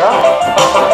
내가?